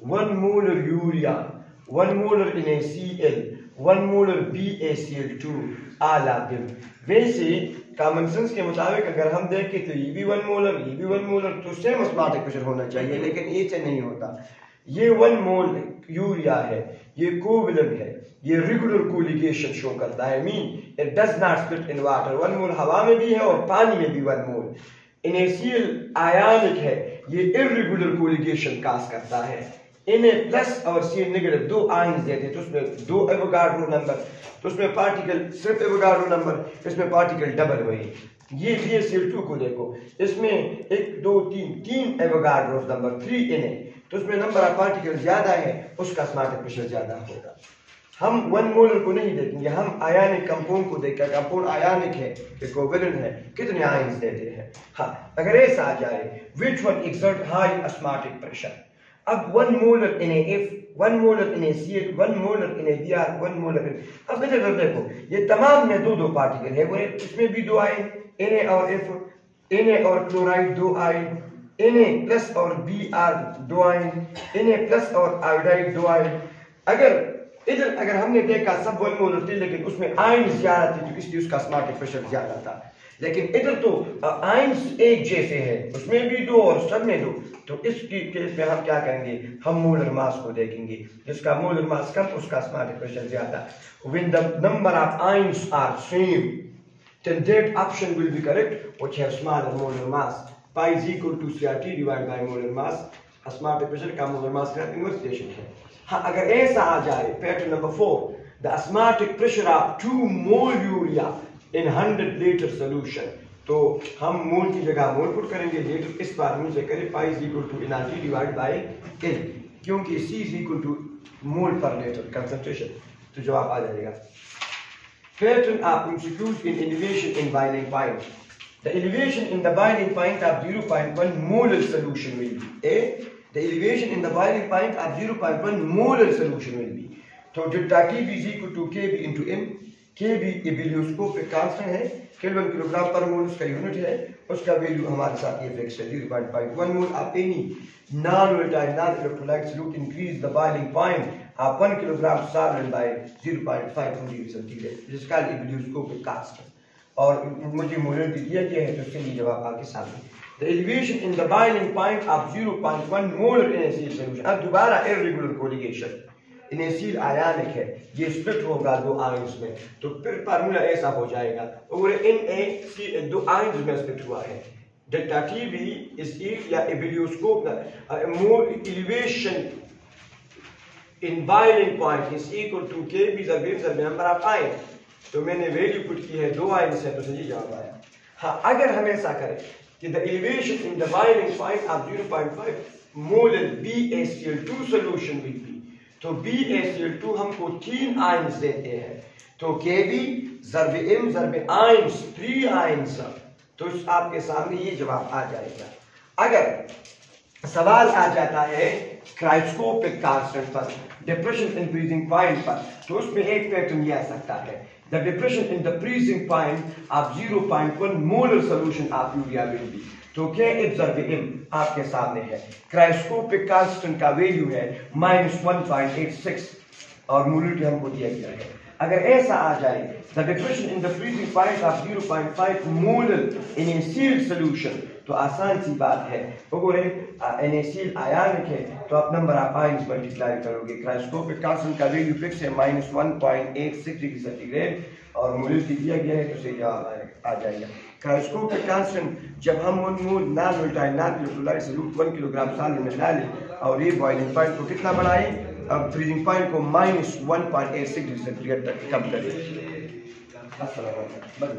one molar urea one molar NaCl one molar BaCl2 all of them ویسے common sense کے مطابق اگر ہم دیکھیں تو یہ بھی ون مولر یہ بھی ون مولر تو سیم اسمارٹک پریشر ہونا چاہیے لیکن یہ سے نہیں ہوتا یہ ون مول یوریا ہے یہ کوولن ہے یہ ریگولر کولیگیشن شو کرتا ہے mean it does not split in water one mole ہوا میں بھی ہے اور پانی میں بھی ون مول انیسیل آیانک ہے یہ irregular کولیگیشن کاس کرتا ہے ان پلس اور سی نگیٹو دو آئنز دیتے تو اس میں دو ایوگاڈرو نمبر تو اس میں پارٹیکل صرف ایوگاڈرو نمبر اس میں پارٹیکل ڈبل ہوئی یہ بی ایس ایل ٹو کو دیکھو اس میں ایک دو تین تین ایوگاڈرو نمبر تھری ان ہے تو اس میں نمبر آف پارٹیکل زیادہ ہے اس کا اسمارٹ پریشر زیادہ ہوگا ہم ون مولر کو نہیں دیکھیں گے ہم آیانک کمپون کو دیکھ کر کمپون آیانک ہے کہ کوولن ہے کتنے آئنز دیتے ہیں ہاں اگر ایسا آ جائے which one exert high osmotic pressure? اب one molar N A F one molar N A C L one molar N A B R one molar اب ادھر ادھر دیکھو یہ تمام میں دو دو پارٹیکل ہے وہ اس میں بھی دو آئن ان اے اور ایف ان اے اور کلورائڈ دو آئن ان اے پلس اور بی آر دو آئن ان اے پلس اور آئیڈائڈ دو آئن اگر ادھر اگر ہم نے دیکھا سب ون مولر تھے لیکن اس میں آئن زیادہ تھے تو اس لیے اس کا اسمارٹ پریشر زیادہ تھا لیکن ادھر تو آئنس ایک جیسے ہیں، اس میں بھی دو اور سب میں دو۔ تو اس کی کیس میں ہم کیا کریں گے؟ ہم مولر ماس کو دیکھیں گے۔ جس کا مولر ماس کم، اس کا اسمارٹ پریشر زیادہ۔ When the number of ions are same then that option will be correct which have smaller molar mass pi is equal to CRT divided by molar mass osmotic pressure کا molar mass کا inverse انورسیشن ہے۔ ہاں اگر ایسا آ جائے pattern number four the osmotic pressure of 2 mole urea in 100 liter solution تو ہم مول کی جگہ مول پٹ کریں گے لیٹر اس فارمول سے کریں pi is equal to energy divide by کل کیونکہ سی از اکول ٹو مول پر لیٹر کنسنٹریشن تو جواب آ جائے گا pattern of institute in elevation in boiling point The elevation in the boiling point of 0.1 molar solution will be A. The elevation in the boiling point of 0.1 molar solution will be. So delta T is equal to Kb into M. کے بھی یہ values کو constant ہیں kelvin kilo gram پر مول اس کا unit ہے اس کا value ہمارے ساتھ یہ فکس ہے zero point five one mole آپ any non volatile non electrolyte solute increase the boiling point آپ ون کلو گرام سار رن بائی زیرو پوائنٹ فائیو ہنڈی سنتی ہے جس کا یہ ویلیوز کو کانسٹنٹ اور مجھے مولیوں کی دیا گیا ہے تو اس کے لیے جواب آپ کے سامنے The elevation in the boiling point of 0.1 molar in a solution. And دوبارہ irregular colligation. NaCl آیانک ہے یہ سپلٹ ہوگا دو آئنز میں۔ تو پھر فارمولا ایسا ہو جائے گا۔ اور NaCl دو آئنز میں سپلٹ ہوا ہے۔ ڈیلٹا ٹی بھی اس ایک یا ebullioscope more elevation in elevation in boiling point is equal to Kb ضرب ضرب نمبر آف آئن تو میں نے ویلیو پٹ کی ہے دو آئن سے تو صحیح جواب آیا۔ ہاں اگر ہم ایسا کریں کہ the elevation in the boiling point of 0.5 molar BaCl2 solution will be تو BaCl2 ہم کو تین آئنز دیتے ہیں۔ تو Kb ضرب M ضرب آئنز 3 آئنز تو آپ کے سامنے یہ جواب آ جائے گا۔ اگر سوال آ جاتا ہے کرائسکوپک کانسٹنٹ پر، ڈپریشن ان فریزنگ پوائنٹ پر، تو اس میں ایک پیٹرن یہ آ سکتا ہے۔ the depression in the freezing point of 0.1 molar solution of urea will be تو کیا ایک آپ کے سامنے ہے۔ کرائسکوپک کانسٹنٹ کا ویلیو ہے مائنس 1.86 اور مولٹی ہم کو دیا گیا ہے۔ اگر ایسا آ جائے the depression in the freezing point of 0.5 molar in a sealed solution. تو آسان سی بات ہے۔ اگر این اے سیل آیانک ہے۔ تو آپ نمبر آف آئنز ملٹیپلائی کرو گے۔ کرائسکوپک کانسٹنٹ کا ویلیو فکس ہے مائنس 1.86 ڈگری سینٹیگریڈ اور مولٹی دیا گیا ہے تو صحیح جواب آ جائے گا۔ کرائسکوپک کانسٹنٹ جب ہم ان mole non volatile non electrolyte solute 1 kilogram سال میں ڈالیں اور یہ بوائلنگ پوائنٹ کو کتنا بڑھائیں اب فریزنگ پوائنٹ کو مائنس 1.86 ڈگری سینٹیگریڈ تک کم کریں۔ السلام علیکم